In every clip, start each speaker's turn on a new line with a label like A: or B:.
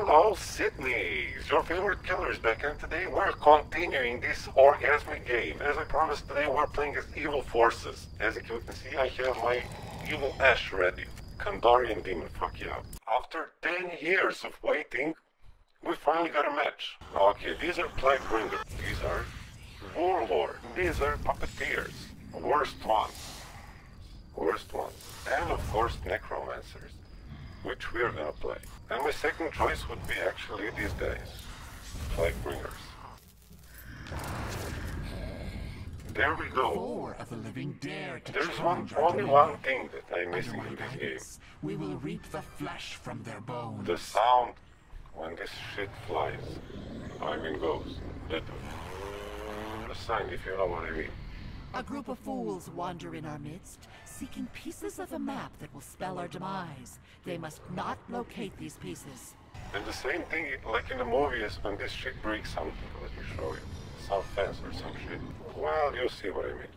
A: Hello, Sidney! Your favorite killers back, and today we're continuing this orgasmic game. As I promised, today we're playing as evil forces. As you can see, I have my evil Ash ready. Kandarian demon, fuck yeah. After 10 years of waiting, we finally got a match. Okay, these are Plague Bringers. These are Warlord. These are Puppeteers. Worst ones. Worst ones. And of course, Necromancers. Which we're gonna play. And my second choice would be actually these days, Plague Bringers. There we go.
B: Of the living dare to
A: There's one, only one thing that I'm missing in this game.
B: we will reap the flesh from their bones.
A: The sound when this shit flies. I mean goes. That uh, the sign if you know what I mean.
C: A group of fools wander in our midst, seeking pieces of a map that will spell our demise. They must not locate these pieces.
A: And the same thing like in the movies when this shit breaks something, let me show you. Some fence or some shit. Well you'll see what I mean.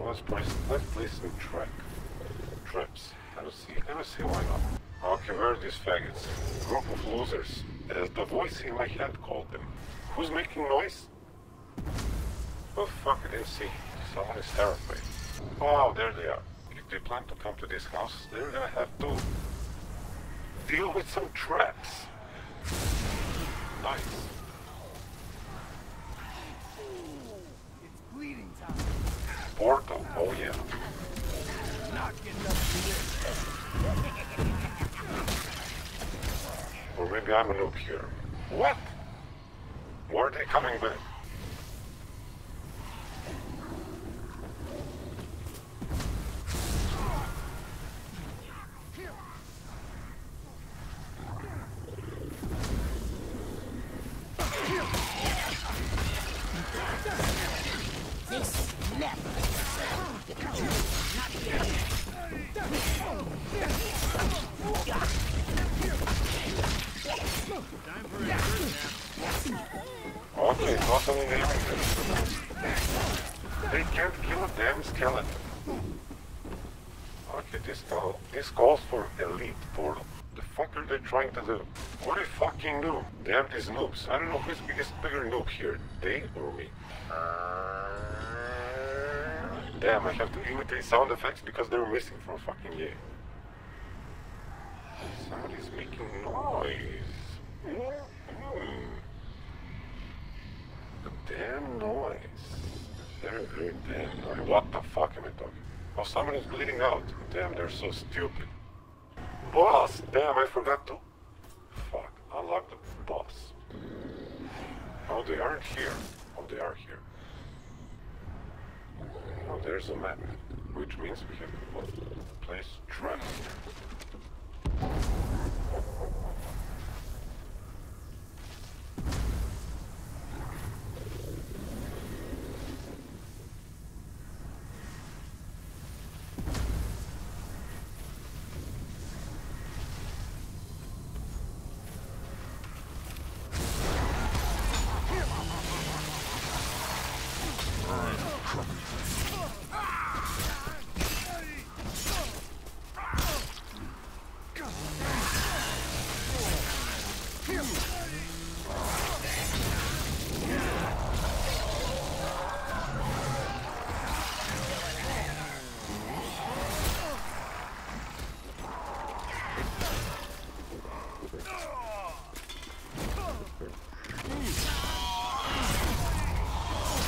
A: Let's place let's some track. Traps. Let us see. Let us see why not. Okay, where are these faggots? Group of losers, as the voice in my head called them. Who's making noise? Oh fuck, I didn't see. Someone is terrified. Oh, there they are. If they plan to come to this house, they're gonna have to deal with some traps. Nice.
D: It's bleeding time.
A: Portal, oh yeah.
D: Not getting up
A: Or maybe I'm a noob here. What? Where are they coming back? Okay, tossing in. They can't kill a damn skeleton. Okay, this call, this calls for elite portal. The fuck are they trying to do? What they fucking do? Damn these noobs. I don't know who's biggest bigger noob here, they or me. Uh, Damn, I have to imitate sound effects because they were missing for a fucking year. Somebody's making noise. Hmm. A damn noise. Very, very damn noise. What the fuck am I talking? Oh, someone is bleeding out. Damn, they're so stupid. Boss! Damn, I forgot to... Fuck, unlock the boss. Oh, they aren't here. Oh, they are here. Oh, there's a map. Which means we have to place traps.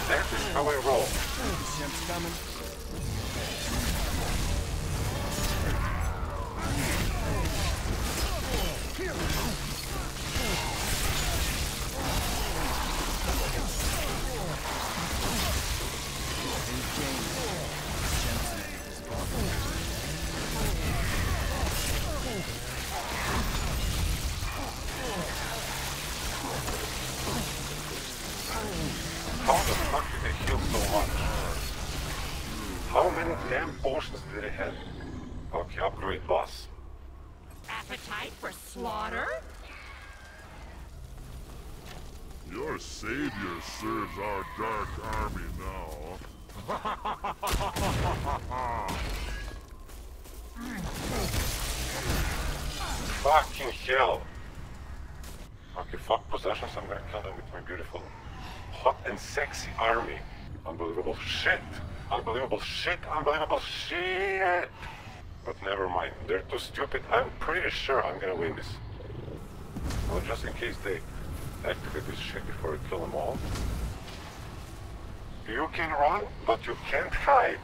A: That is how I roll.
D: Simp's coming.
A: How the fuck did they heal so much? How many damn potions did they have? Okay, upgrade boss.
C: Appetite for slaughter?
E: Your savior serves our dark army now.
A: Fucking hell. Okay, fuck possessions. I'm gonna kill them with my beautiful, hot and sexy army. Unbelievable shit. Unbelievable shit. Unbelievable shit. But never mind. They're too stupid. I'm pretty sure I'm gonna win this. Well, just in case they activate this shit before we kill them all. You can run, but you can't hide.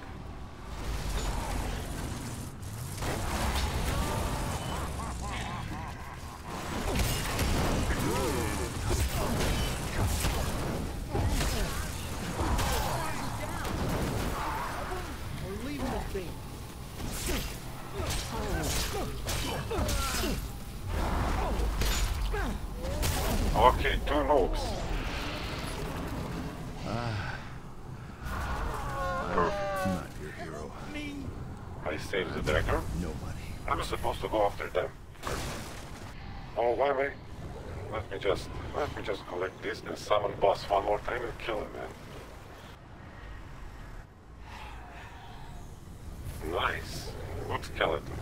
D: We're leaving this thing.
A: Okay, two noobs. Perfect.
F: Not your hero.
A: I saved the dagger.
F: Nobody.
A: I'm supposed to go after them. Oh, why me? Let me just, let me just collect this and summon boss one more time and kill him, man. Nice. Good skeleton.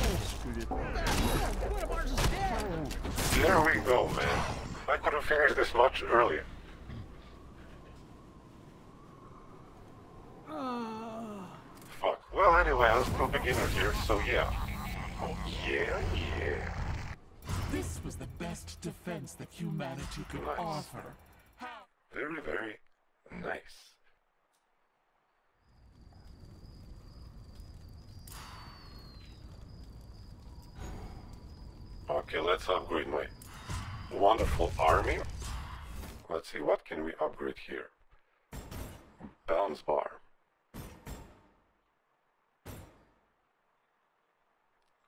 A: There we go, man. I could have finished this much earlier. Fuck. Well, anyway, I'm still beginner here, so yeah. Oh, yeah, yeah.
B: This was the best defense that humanity could
A: Nice.
B: offer.
A: Very, very nice. Okay, let's upgrade my wonderful army. Let's see, what can we upgrade here? Balance bar.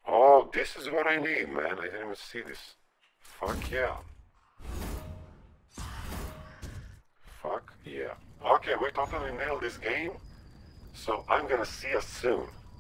A: Oh, this is what I need, man. I didn't even see this. Fuck yeah. Fuck yeah. Okay, we totally nailed this game. So I'm gonna see us soon.